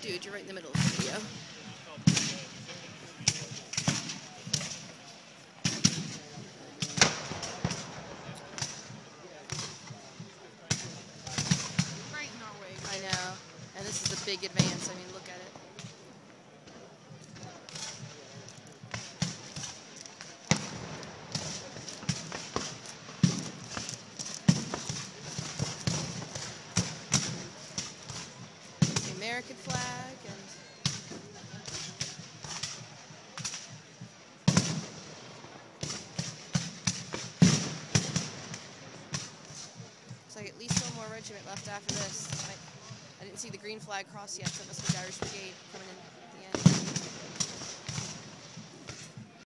dude, you're right in the middle of the video. Right way. I know. And this is a big advance. I mean, look at American flag and looks like at least one more regiment left after this. I, I didn't see the green flag cross yet, so it must be the Irish Brigade coming in.